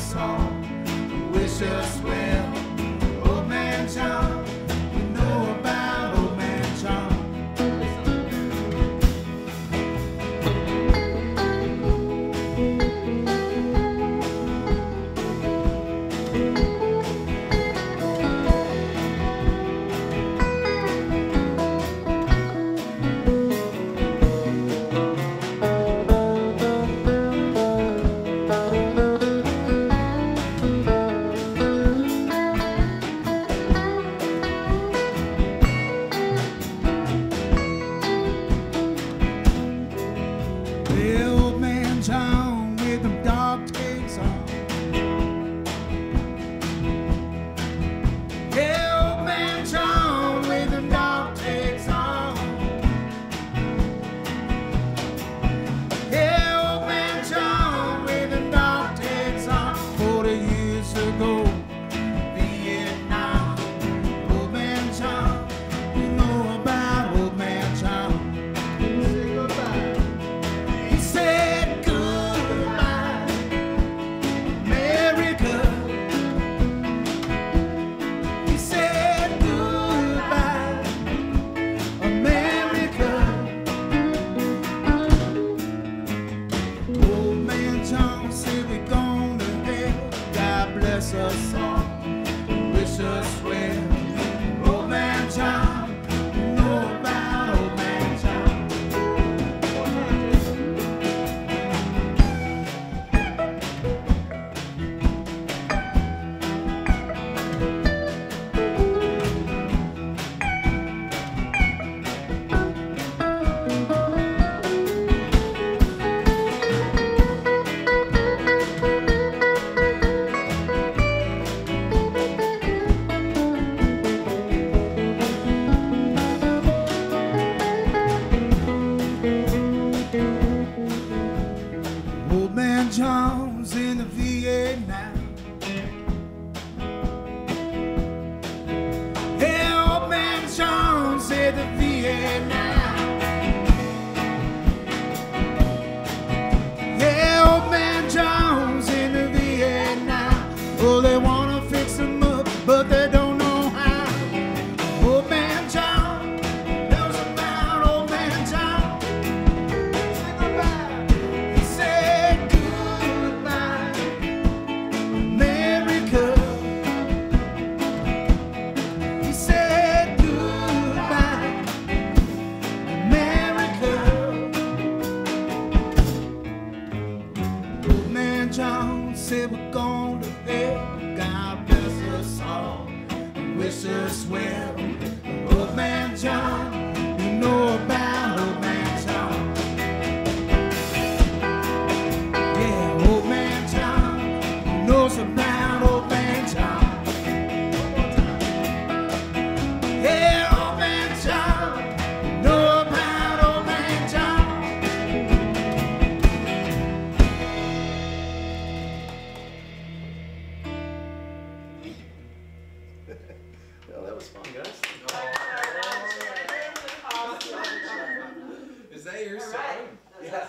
song well. Jesus. said we're going to hell. God bless us all wish us well. Old man John, you know about old man John. Yeah, old man John, you knows about. Is that your son? Right. Yeah.